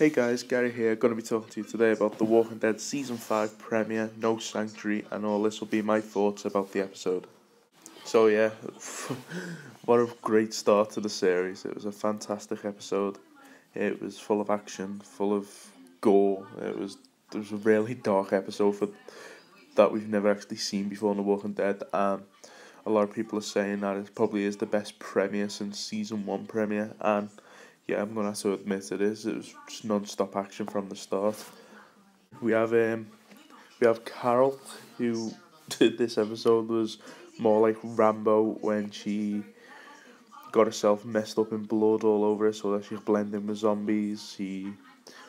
Hey guys, Gary here. Going to be talking to you today about The Walking Dead Season 5 premiere, No Sanctuary, and all this will be my thoughts about the episode. So, yeah, what a great start to the series. It was a fantastic episode. It was full of action, full of gore. It was, it was a really dark episode for that we've never actually seen before in The Walking Dead. And a lot of people are saying that it probably is the best premiere since Season 1 premiere. And yeah, I'm gonna have to admit it is. It was just non-stop action from the start. We have um, we have Carol who did this episode was more like Rambo when she got herself messed up in blood all over her so that she could blend in with zombies. She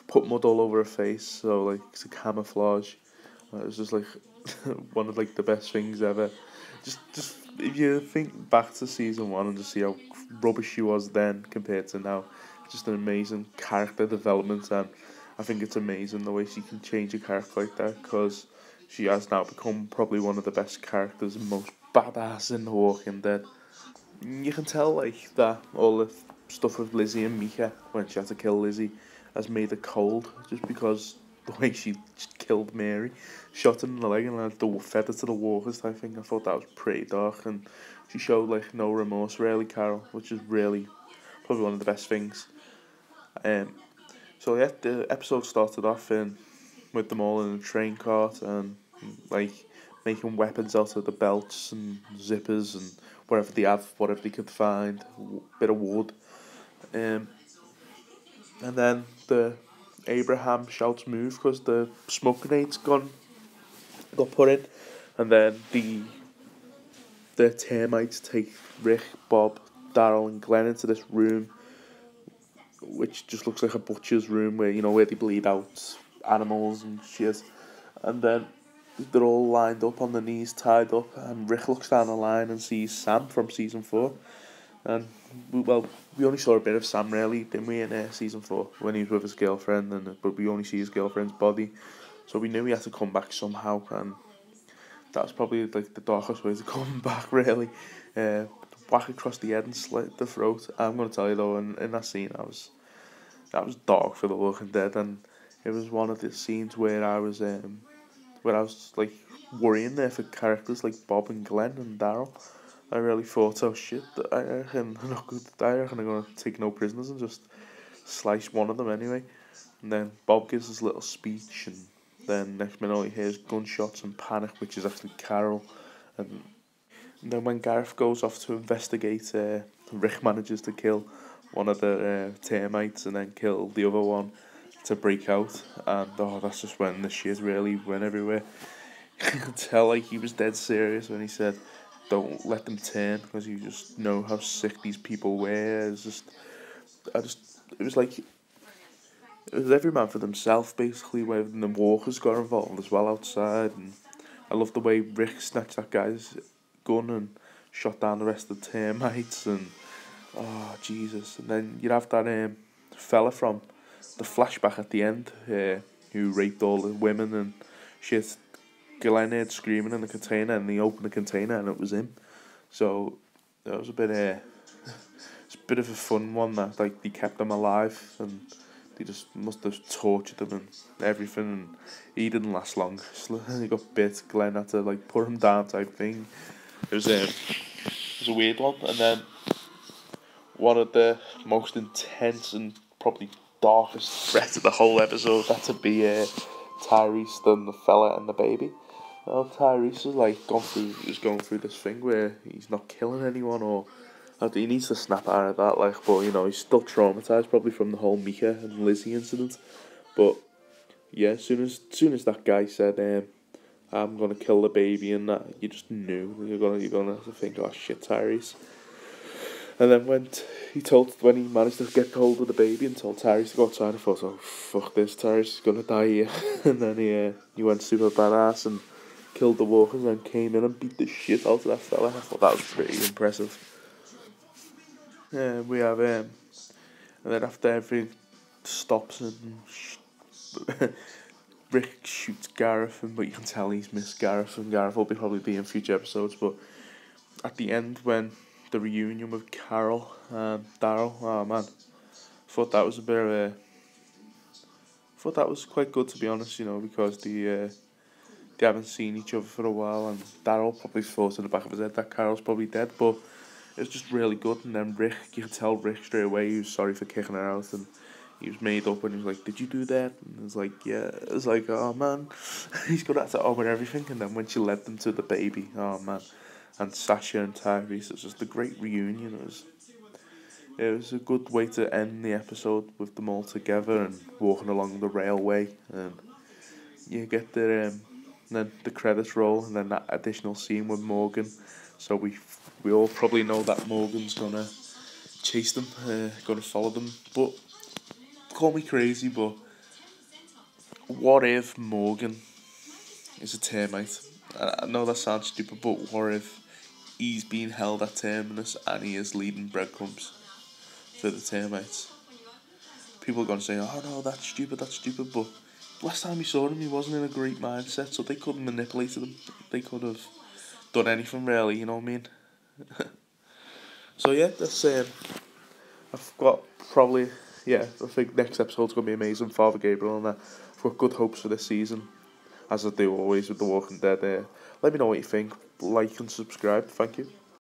put mud all over her face so like it's a camouflage. It was just like one of like the best things ever. Just just if you think back to season one and just see how rubbish she was then compared to now, just an amazing character development, and I think it's amazing the way she can change a character like that because she has now become probably one of the best characters and most badass in The Walking Dead. You can tell like that all the stuff with Lizzie and Mika when she had to kill Lizzie has made her cold just because the way she killed Mary, shot her in the leg and like, fed her to the walkers I think I thought that was pretty dark and she showed like no remorse really, Carol, which is really probably one of the best things. Um, so yeah, the episode started off in with them all in a train cart and like making weapons out of the belts and zippers and whatever they have, whatever they could find, bit of wood. Um, and then the Abraham shouts move because the smoke grenade's gone, got put in, and then the the termites take Rick, Bob, Daryl, and Glenn into this room which just looks like a butcher's room where you know where they bleed out animals and shit, and then they're all lined up on the knees, tied up, and Rick looks down the line and sees Sam from season four, and well, we only saw a bit of Sam really, didn't we, in uh, season four when he was with his girlfriend, and but we only see his girlfriend's body, so we knew he had to come back somehow, and that was probably like the darkest way to come back really. Uh, whack across the head and slit the throat. I'm gonna tell you though, in, in that scene, I was that was dark for The Walking Dead, and it was one of the scenes where I was um, where I was like worrying there for characters like Bob and Glenn and Daryl. I really thought, oh shit, I reckon I'm not good. I reckon I'm gonna take no prisoners and just slice one of them anyway. And then Bob gives his little speech, and then next minute he hears gunshots and panic, which is actually Carol, and and then when Gareth goes off to investigate, uh, Rick manages to kill one of the uh, termites and then kill the other one to break out. And oh, that's just when the shit really went everywhere. you could tell like he was dead serious when he said, "Don't let them turn," because you just know how sick these people were. It's just, I just, it was like. It was every man for themselves, basically, where the walkers got involved as well outside. And I love the way Rick snatched that guy's gun and shot down the rest of the termites and oh Jesus. And then you'd have that um, fella from the flashback at the end uh, who raped all the women and shit. Glenn heard screaming in the container and he opened the container and it was him. So that was a bit uh, it's a bit of a fun one that like they kept them alive and they just must have tortured them and everything and he didn't last long. He got bit. Glenn had to like put him down type thing it was, um, it was a weird one. And then one of the most intense and probably darkest threats of the whole episode had to be uh, Tyrese and the fella and the baby. Well, Tyrese is like gone through, is going through this thing where he's not killing anyone or he needs to snap out of that. Like, but you know, he's still traumatized probably from the whole Mika and Lizzie incident. But yeah, as soon as, as soon as that guy said, um, I'm gonna kill the baby and that. You just knew. You're gonna you're gonna have to think oh shit Tyrese. And then when he told when he managed to get hold of the baby and told Tyrese to go outside I thought oh fuck this Tyrese is gonna die here. And then he uh, he went super badass and killed the walkers and came in and beat the shit out of that fella. I thought that was pretty impressive. Yeah we have um and then after everything stops and Rick shoots Gareth, and but you can tell he's missed Gareth, and Gareth will be probably be in future episodes. But at the end, when the reunion with Carol and Daryl, oh man, thought that was a bit of a thought that was quite good to be honest, you know, because the uh, they haven't seen each other for a while, and Daryl probably thought in the back of his head that Carol's probably dead, but it was just really good. And then Rick, you could tell Rick straight away he was sorry for kicking her out, and he was made up, and he was like, "Did you do that?" And it was like, "Yeah." It was like, "Oh man, he's got that to own everything." And then when she led them to the baby, oh man, and Sasha and Tyrese, it was just a great reunion. It was it was a good way to end the episode with them all together and walking along the railway and you get the um, then the credits roll and then that additional scene with Morgan so we we all probably know that Morgan's gonna chase them uh, gonna follow them but call me crazy but what if Morgan is a termite I know that sounds stupid but what if he's being held at terminus and he is leading breadcrumbs for the termites. People are going to say, oh no, that's stupid, that's stupid, but last time we saw him, he wasn't in a great mindset, so they couldn't manipulate him. They could have done anything really, you know what I mean? so yeah, that's um, I've got probably, yeah, I think next episode's to be amazing, Father Gabriel and that. I've got good hopes for this season, as I do always with The Walking Dead. Uh, let me know what you think, like and subscribe, thank you.